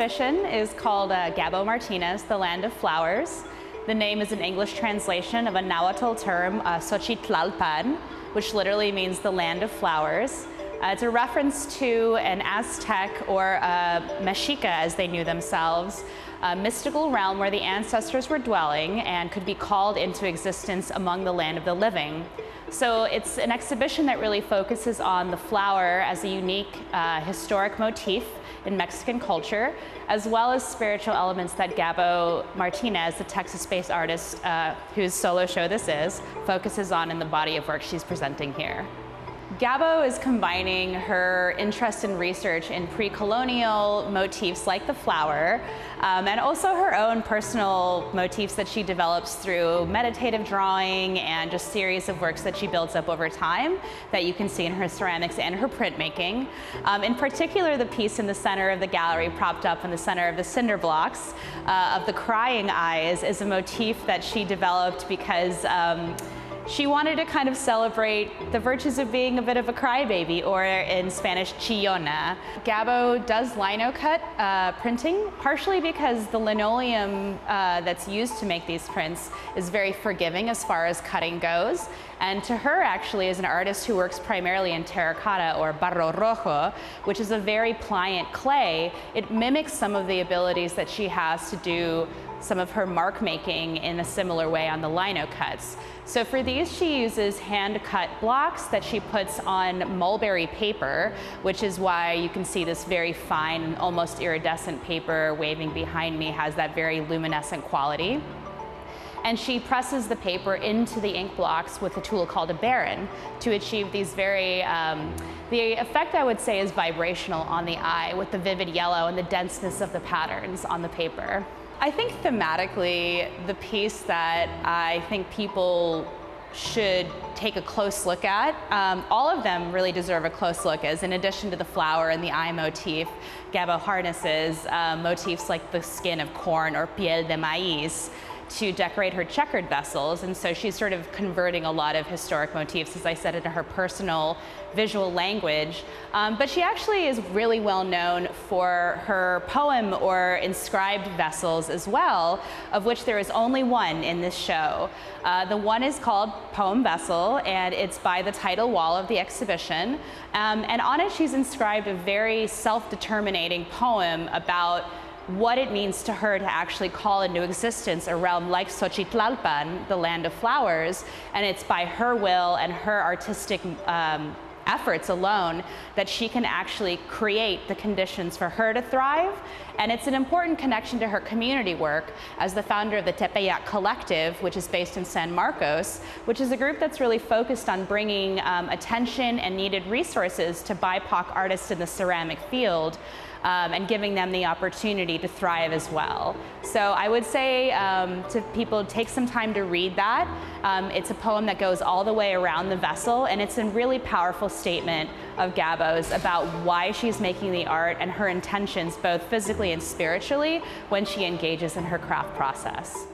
exhibition is called uh, Gabo Martinez, The Land of Flowers. The name is an English translation of a Nahuatl term, uh, Xochitlalpan, which literally means the land of flowers. Uh, it's a reference to an Aztec or a Mexica, as they knew themselves, a mystical realm where the ancestors were dwelling and could be called into existence among the land of the living. So it's an exhibition that really focuses on the flower as a unique uh, historic motif in Mexican culture, as well as spiritual elements that Gabo Martinez, the Texas-based artist uh, whose solo show this is, focuses on in the body of work she's presenting here. Gabo is combining her interest in research in pre-colonial motifs like the flower um, and also her own personal motifs that she develops through meditative drawing and just series of works that she builds up over time that you can see in her ceramics and her printmaking. Um, in particular, the piece in the center of the gallery propped up in the center of the cinder blocks uh, of the crying eyes is a motif that she developed because um, she wanted to kind of celebrate the virtues of being a bit of a crybaby, or in Spanish, chillona. Gabo does lino cut uh, printing, partially because the linoleum uh, that's used to make these prints is very forgiving as far as cutting goes. And to her, actually, as an artist who works primarily in terracotta or barro rojo, which is a very pliant clay, it mimics some of the abilities that she has to do some of her mark making in a similar way on the lino cuts. So for these, she uses hand cut blocks that she puts on mulberry paper, which is why you can see this very fine, almost iridescent paper waving behind me has that very luminescent quality and she presses the paper into the ink blocks with a tool called a baren to achieve these very, um, the effect I would say is vibrational on the eye with the vivid yellow and the denseness of the patterns on the paper. I think thematically, the piece that I think people should take a close look at. Um, all of them really deserve a close look as in addition to the flower and the eye motif, Gabo harnesses uh, motifs like the skin of corn or piel de maíz to decorate her checkered vessels. And so she's sort of converting a lot of historic motifs, as I said, into her personal visual language. Um, but she actually is really well known for her poem or inscribed vessels as well, of which there is only one in this show. Uh, the one is called Poem Vessel, and it's by the title wall of the exhibition. Um, and on it, she's inscribed a very self-determinating poem about what it means to her to actually call into existence a realm like Xochitlalpan, the land of flowers, and it's by her will and her artistic um, efforts alone that she can actually create the conditions for her to thrive. And it's an important connection to her community work as the founder of the Tepeyac Collective, which is based in San Marcos, which is a group that's really focused on bringing um, attention and needed resources to BIPOC artists in the ceramic field um, and giving them the opportunity to thrive as well. So I would say um, to people, take some time to read that. Um, it's a poem that goes all the way around the vessel and it's a really powerful statement of Gabo's about why she's making the art and her intentions both physically and spiritually when she engages in her craft process.